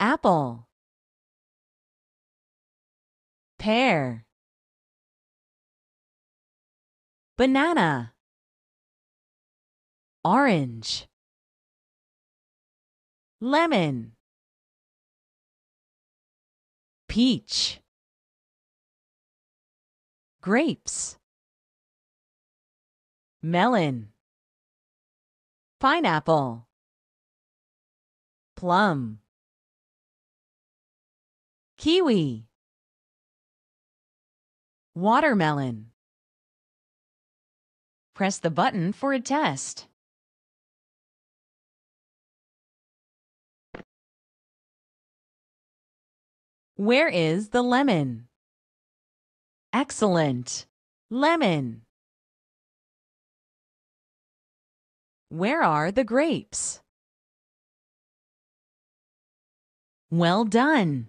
apple. Pear. Banana. Orange. Lemon. Peach. Grapes. Melon. Pineapple. Plum kiwi watermelon press the button for a test Where is the lemon? Excellent. Lemon. Where are the grapes? Well done.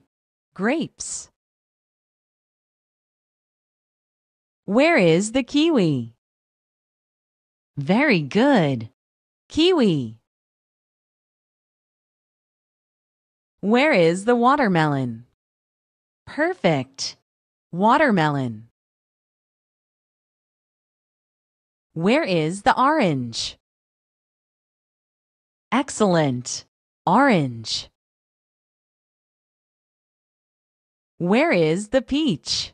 Grapes. Where is the kiwi? Very good. Kiwi. Where is the watermelon? Perfect. Watermelon. Where is the orange? Excellent. Orange. Where is the peach?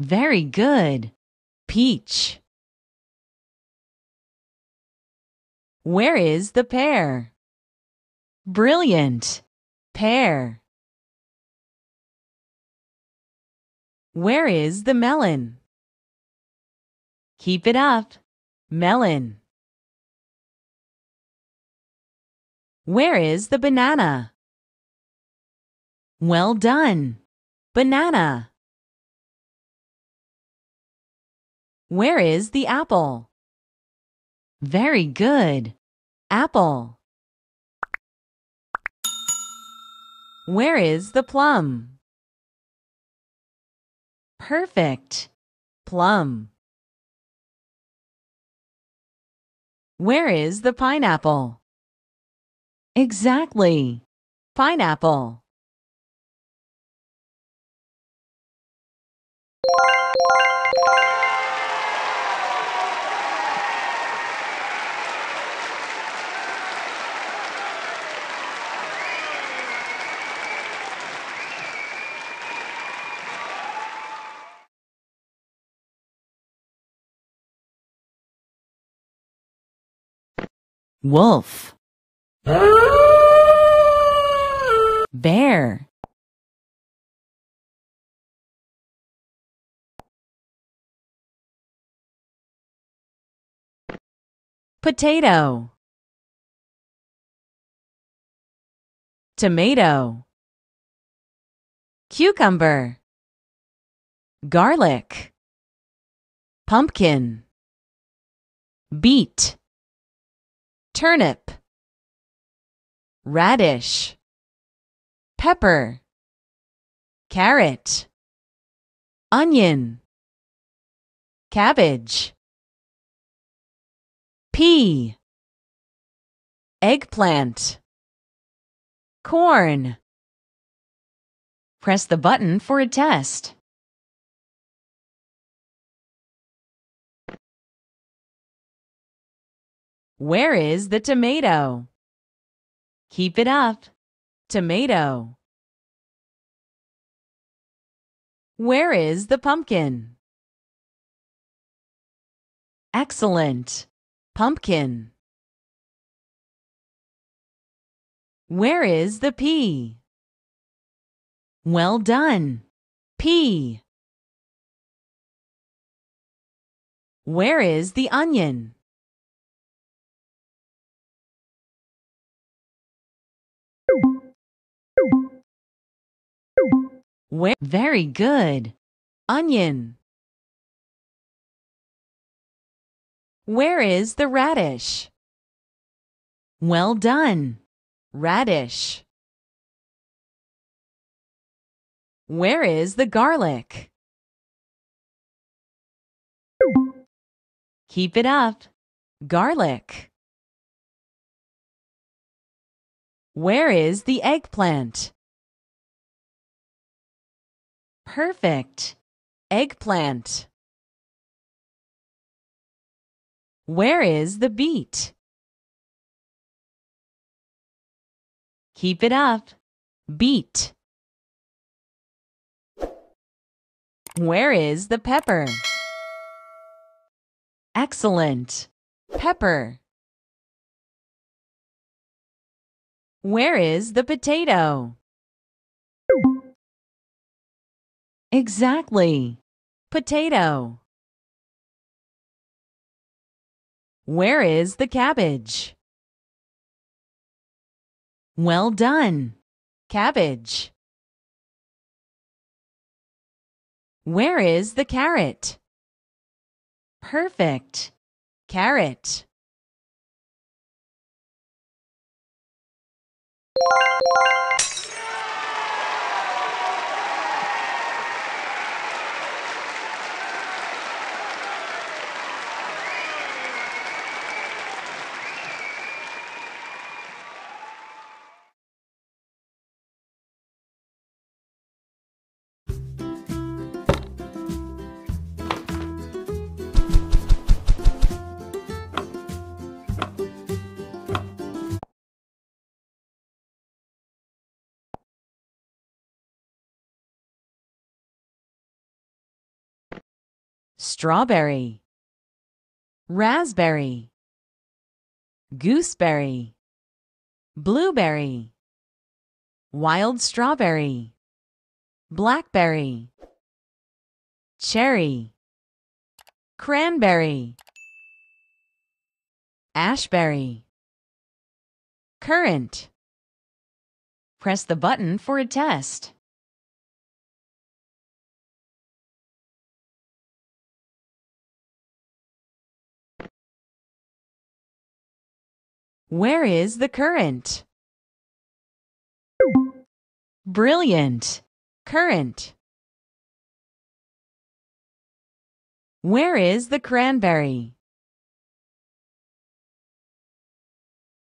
Very good. Peach. Where is the pear? Brilliant. Pear. Where is the melon? Keep it up. Melon. Where is the banana? Well done. Banana. Where is the apple? Very good. Apple. Where is the plum? Perfect. Plum. Where is the pineapple? Exactly. Pineapple. Wolf. Bear. Potato. Tomato. Cucumber. Garlic. Pumpkin. Beet turnip radish pepper carrot onion cabbage pea eggplant corn press the button for a test Where is the tomato? Keep it up. Tomato. Where is the pumpkin? Excellent. Pumpkin. Where is the pea? Well done. Pea. Where is the onion? Where very good. Onion. Where is the radish? Well done. Radish. Where is the garlic? Keep it up. Garlic. Where is the eggplant? Perfect. Eggplant. Where is the beet? Keep it up. Beet. Where is the pepper? Excellent. Pepper. Where is the potato? Exactly. Potato. Where is the cabbage? Well done. Cabbage. Where is the carrot? Perfect. Carrot. Strawberry. Raspberry. Gooseberry. Blueberry. Wild strawberry. Blackberry. Cherry. Cranberry. Ashberry. Currant. Press the button for a test. Where is the currant? Brilliant. Currant. Where is the cranberry?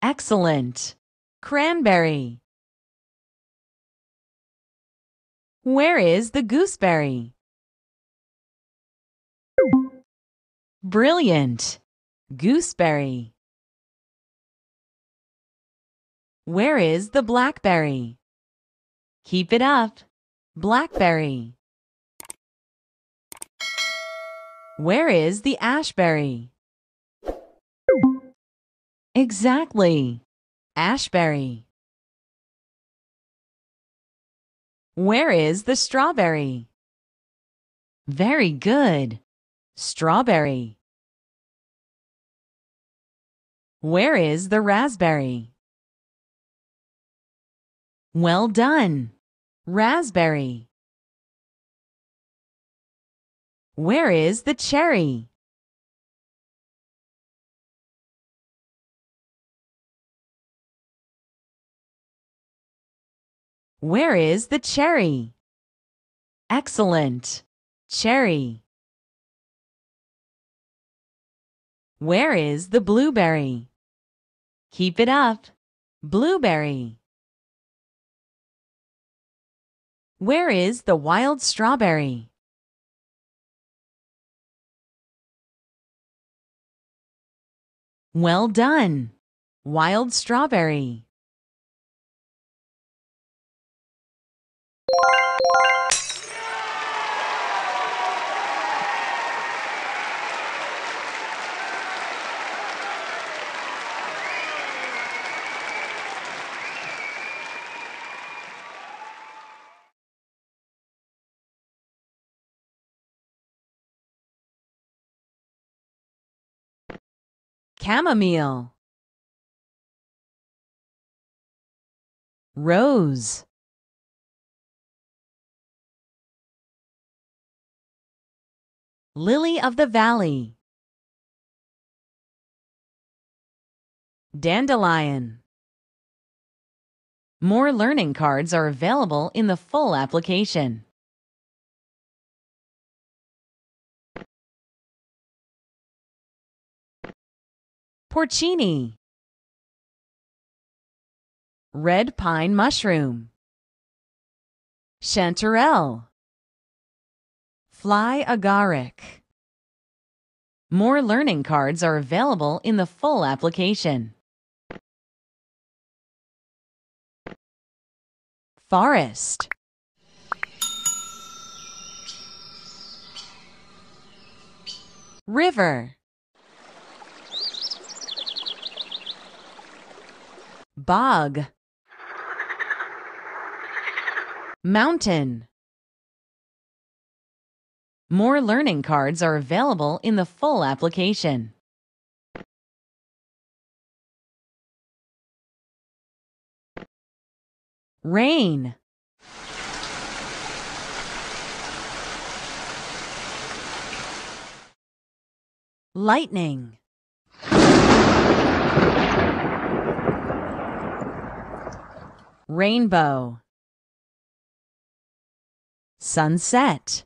Excellent. Cranberry. Where is the gooseberry? Brilliant. Gooseberry. Where is the blackberry? Keep it up. Blackberry. Where is the ashberry? Exactly. Ashberry. Where is the strawberry? Very good. Strawberry. Where is the raspberry? Well done. Raspberry. Where is the cherry? Where is the cherry? Excellent. Cherry. Where is the blueberry? Keep it up. Blueberry. Where is the wild strawberry? Well done. Wild strawberry. Chamomile. Rose. Lily of the Valley. Dandelion. More learning cards are available in the full application. Porcini. Red pine mushroom. Chanterelle. Fly agaric. More learning cards are available in the full application. Forest. River. Bog. Mountain. More learning cards are available in the full application. Rain. Lightning. Rainbow. Sunset.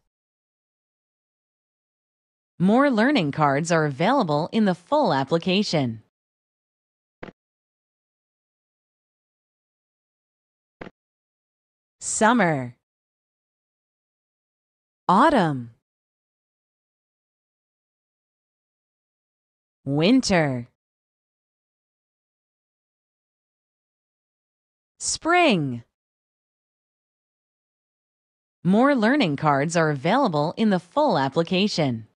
More learning cards are available in the full application. Summer. Autumn. Winter. Spring. More learning cards are available in the full application.